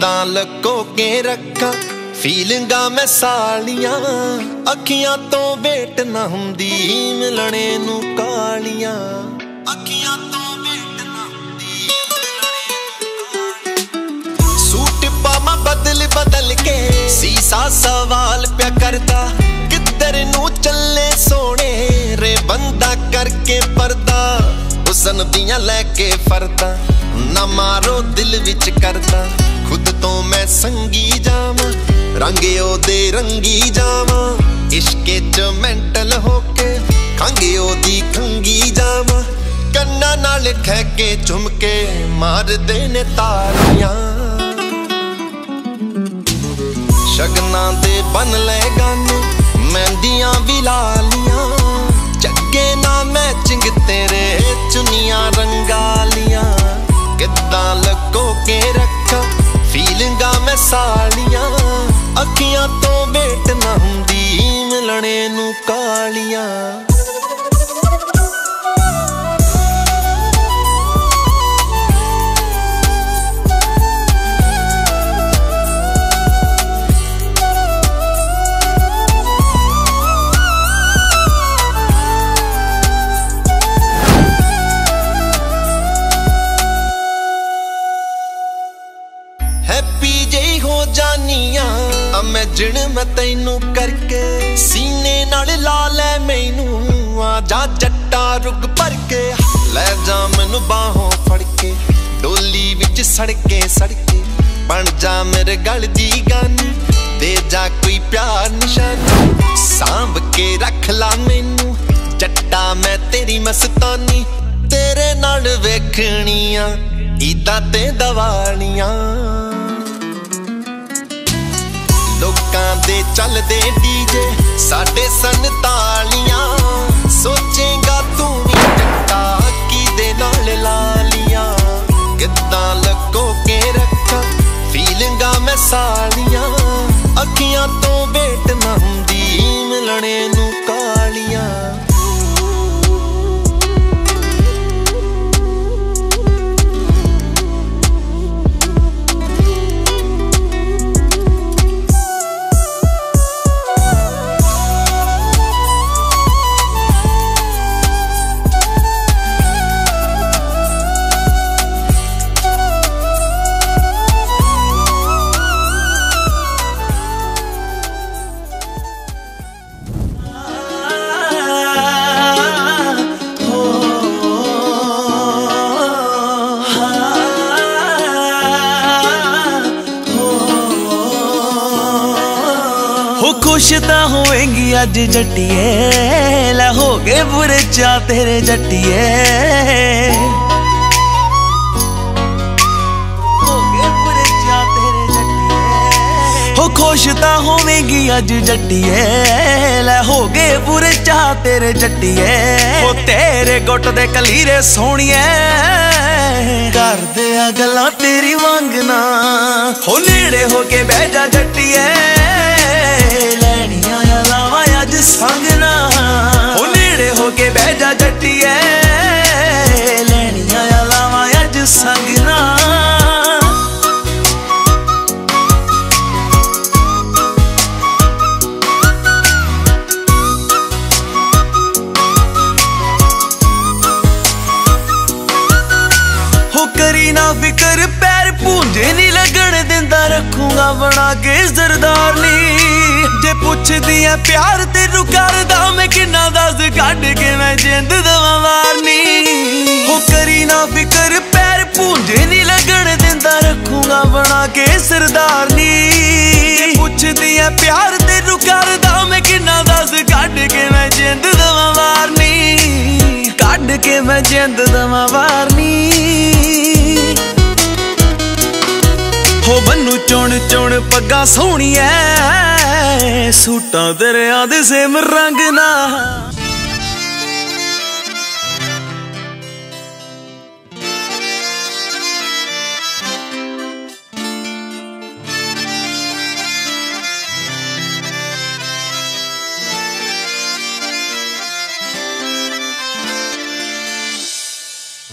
ਕਿੱਦਾਂ ਲਕੋ ਕੇ ਰੱਖਾਂ। ਫੀਲਿੰਗਾਂ ਮੈਂ ਸਾਲੀਆਂ। ਅੱਖੀਆਂ ਤੋਂ ਵੇਟ ਨਾ ਹੁੰਦੀ, ਮਿਲਣੇ ਨੂੰ ਕਾਲੀਆਂ। ਅੱਖੀਆਂ ਤੋਂ ਵੇਟ ਨਾ ਹੁੰਦੀ ਸੂਟ ਪਾਵਾਂ ਬਦਲ ਬਦਲ ਕੇ, ਸੀਸਾ ਸਵਾਲ ਪਿਆ ਕਰਦਾ। ਕਿੱਧਰ ਨੂੰ ਚੱਲੇ ਸੋਹਣੇ, ਰੇ ਬੰਦਾ ਕਰਕੇ ਪਰਦਾ। ਹੁਸਨ ਦੀਆਂ ਲੈ ਕੇ ਫਰਦਾ, ਨਾ ਮਾਰੋ ਦਿਲ ਵਿੱਚ ਕਰਦਾ। ਖੁਦ ਤੋਂ ਮੈਂ ਸੰਗੀ ਜਾਵਾਂ, ਰੰਗ ਉਹਦੇ ਰੰਗੀ ਜਾਵਾਂ। ਇਸ਼ਕੇ ਚ ਮੈਂਟਲ ਹੋ ਕੇ ਖੰਗੇ ਉਹਦੀ ਖੰਗੀ ਜਾਵਾਂ। ਕੰਨਾਂ ਨਾਲ ਖਹਿ ਕੇ ਝੁਮ ਮਾਰਦੇ ਨੇ ਤਾਲੀਆਂ ਸ਼ਗਨਾਂ ਦੇ ਬਨ ਲੈ ਗਨ, ਮਹਿੰਦੀਆਂ ਵੀ ਲਾਲੀਆਂ ਚੱਗੇ ਨਾ ਮੈਚਿੰਗ ਤੇਰੇ ਚੁੰਨੀਆਂ ਅੱਖੀਆਂ ਤੋਂ ਵੇਟ ਨਾ ਹੁੰਦੀ ਮਿਲਣੇ ਨੂੰ ਕਾਲੀਆਂ। ਹੈਪੀ ਜਈ ਹੋ ਜਾਨੀਆਂ। ਆ ਮੈਂ ਜਿਣ ਮੈਂ ਤੈਨੂੰ ਕਰਕੇ ਸੀਨੇ ਨਾਲ ਲਾ ਲੈ ਮੈਨੂੰ। ਆ ਜਾ ਜੱਟਾ ਰੁਗ ਭਰ ਕੇ। ਲੈ ਜਾ ਮੈਨੂੰ ਬਾਹੋਂ ਫੜ ਕੇ। ਡੋਲੀ ਵਿੱਚ ਸੜਕੇ ਸੜਕੇ ਬਣ ਜਾ ਮੇਰੇ ਗਲ ਦੀ ਗਨ। ਦੇ ਜਾ ਕੋਈ ਪਿਆਰ ਨਿਸ਼ਾਨੀ। ਸਾਂਭ ਕੇ ਰੱਖ ਲਾ ਮੈਨੂੰ। ਜੱਟਾ ਮੈਂ ਤੇਰੀ ਮਸਤਾਨੀ। ਤੇਰੇ ਨਾਲ ਵੇਖਣੀਆਂ, ਈਦਾਂ ਤੇ ਦਵਾਲੀਆਂ ਲੋਕਾਂ ਦੇ ਚੱਲਦੇ ਡੀਜੇ ਸਾਡੇ ਸੰਤਾਲੀਆਂ ਸੋਚੇਗਾ ਖੁਸ਼ ਤਾਂ ਹੋਵੇਂਗੀ ਅੱਜ ਜੱਟੀਏ। ਲੈ ਹੋ ਗਏ ਬੁਰੇ ਚਾ ਤੇਰੇ ਜੱਟੀਏ। ਹੋ ਗਏ ਬੁਰੇ ਚਾ ਤੇਰੇ ਜੱਟੀਏ। ਹੋ ਖੁਸ਼ ਤਾਂ ਹੋਵੇਂਗੀ ਅੱਜ ਜੱਟੀਏ। ਲੈ ਹੋ ਗਏ ਬੁਰੇ ਚਾ ਤੇਰੇ ਜੱਟੀਏ। ਹੋ ਤੇਰੇ ਗੁੱਟ ਦੇ ਕਲੀਰੇ ਸੋਹਣੀਏ। ਕਰਦੇ ਆ ਗੱਲਾਂ ਤੇਰੀ ਵਾਂਗਣਾ ਹੋ ਨੇੜੇ ਹੋ ਕੇ ਬਹਿ ਜਾ ਜੱਟੀਏ। ਰੱਖੂਗਾ ਬਣਾ ਕੇ ਜ਼ਰਦਾਰਨੀ ਜੇ ਪੁੱਛਦੀ ਐ, ਪਿਆਰ ਤੇ ਕਰਦਾ, ਮੈਂ ਕਿੰਨਾ ਦੱਸ ਕੱਢ ਕੇ ਮੈਂ ਜਿੰਦ ਦਵਾਂ ਵਾਰਨੀ। ਹੋ ਕਰੀ ਨਾ ਫਿਕਰ, ਪੈਰ ਪੂੰਝੇ ਨਹੀਂ ਲੱਗਣ ਦਿੰਦਾ, ਰੱਖੂਗਾ ਬਣਾ ਕੇ ਸਰਦਾਰਨੀ ਜੇ ਪੁੱਛਦੀ ਐ, ਪਿਆਰ ਤੇ ਕਰਦਾ, ਮੈਂ ਕਿੰਨਾ ਦੱਸ ਕੱਢ ਕੇ ਮੈਂ ਜਿੰਦ ਦਵਾਂ ਵਾਰਨੀ। ਕੱਢ ਕੇ ਮੈਂ ਜਿੰਦ ਦਵਾਂ ਵਾਰਨੀ। ਹੋ ਬੰਨੂ ਚੁਣ ਚੁਣ ਪੱਗਾਂ ਸੋਹਣੀਐ, ਸੂਟਾਂ ਦਰਿਆ ਦੇ ਸੇਮ ਰੰਗ ਨਾ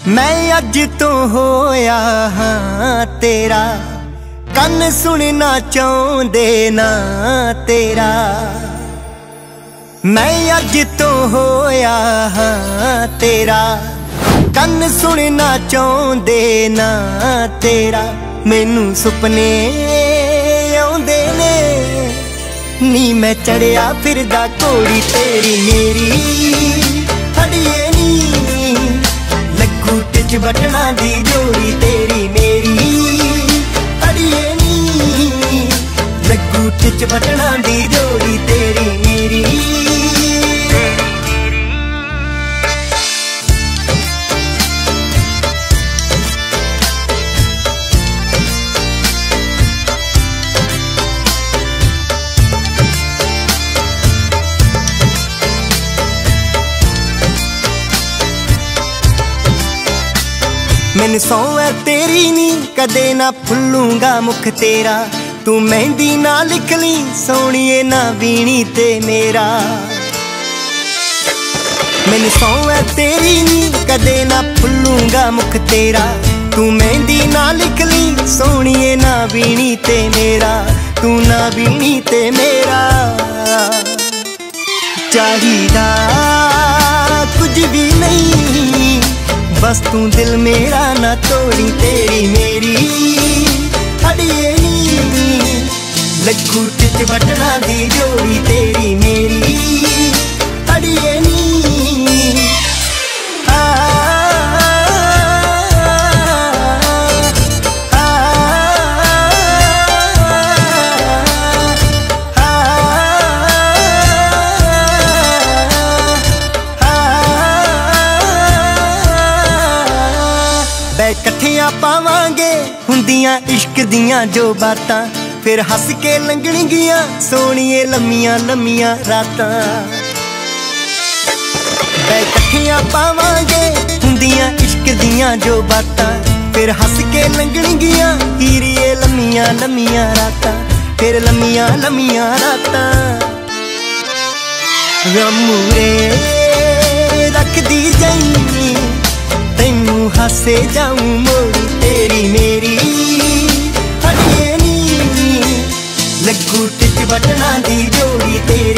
ਮੈਂ ਅੱਜ ਤੋਂ ਹੋਇਆ ਹਾਂ ਤੇਰਾ। ਕੰਨ ਸੁਣਨਾ ਚਾਹੁੰਦੇ ਨਾ ਤੇਰਾ। ਮੈਂ ਅੱਜ ਤੋਂ ਹੋਇਆ ਹਾਂ ਤੇਰਾ। ਕੰਨ ਸੁਣਨਾ ਚਾਹੁੰਦੇ ਨਾ ਤੇਰਾ। ਮੈਨੂੰ ਸੁਪਨੇ ਆਉਂਦੇ ਨੇ। ਨੀ ਮੈਂ ਚੜਿਆ ਫਿਰਦਾ ਕੋੜੀ ਤੇਰੀ ਮੇਰੀ। ਹੜੀਏ ਨੀ। ਲੱਗੂ ਟਿਚ ਬਟਣਾ ਦੀ ਜੋੜੀ ਤੇਰੀ ਮੇਰੀ। ਲੱਗੂ ਟਿਚ ਬਟਣਾ ਦੀ ਜੋੜੀ ਤੇਰੀ ਮੇਰੀ। ਮੈਨੂੰ ਸੌਂ ਹੈ ਤੇਰੀ ਨੀ ਕਦੇ ਨਾ ਫੁੱਲੂਗਾ ਮੁਖ ਤੇਰਾ। ਤੂੰ ਮਹਿੰਦੀ ਨਾ ਲਿਖ ਲਈ, ਸੋਹਣੀਏ ਨਾ ਵੀਣੀ ਤੇ ਮੇਰਾ। ਮੈਨੂੰ ਸੌਂ ਹੈ ਤੇਰੀ ਨੀ ਕਦੇ ਨਾ ਭੁੱਲੂੰਗਾ ਮੁਖ ਤੇਰਾ। ਤੂੰ ਮਹਿੰਦੀ ਨਾ ਲਿਖ ਲਈ, ਸੋਹਣੀਏ ਨਾ ਵੀਣੀ ਤੇ ਮੇਰਾ। ਤੂੰ ਨਾ ਵੀਣੀ ਤੇ ਮੇਰਾ। ਚਾਹੀਦਾ ਕੁਝ ਵੀ ਨਹੀਂ, ਬਸ ਤੂੰ ਦਿਲ ਮੇਰਾ ਨਾ ਤੋੜੀ ਤੇਰੀ ਮੇਰੀ। ਅੜੀਏ ਲੱਗੂ ਟਿਚ ਬਟਣਾ ਦੀ ਜੋੜੀ ਤੇਰੀ ਮੇਰੀ ਅੜੀਏ ਨੀ ਆ ਆ ਪਾਵਾਂਗੇ, ਹੁੰਦੀਆਂ ਇਸ਼ਕ ਦੀਆਂ ਜੋ ਬਾਤਾਂ। ਫਿਰ ਹੱਸ ਕੇ ਲੰਘਣਗੀਆਂ ਸੋਹਣੀਏ ਲੰਮੀਆਂ ਲੰਮੀਆਂ ਰਾਤਾਂ। ਬੈ ਇਕੱਠੀਆਂ ਪਾਵਾਂਗੇ, ਹੁੰਦੀਆਂ ਇਸ਼ਕ ਦੀਆਂ ਜੋ ਬਾਤਾਂ। ਫਿਰ ਹੱਸ ਕੇ ਲੰਘਣਗੀਆਂ ਹੀਰੀਏ ਲੰਮੀਆਂ ਲੰਮੀਆਂ ਰਾਤਾਂ। ਫਿਰ ਲੰਮੀਆਂ ਲੰਮੀਆਂ ਰਾਤਾਂ। ਰਮੂਰੇ ਰੱਖਦੀ ਜਾਈ ਤੈਨੂੰ ਹੱਸੇ ਜਾਉਂ ਮੋੜੀ ਤੇਰੀ ਮੇਰੀ ਹੜੀਏ ਨੀ ਲੱਗੂ ਟਿਚ ਬਟਣਾ ਦੀ ਜੋੜੀ ਤੇਰੀ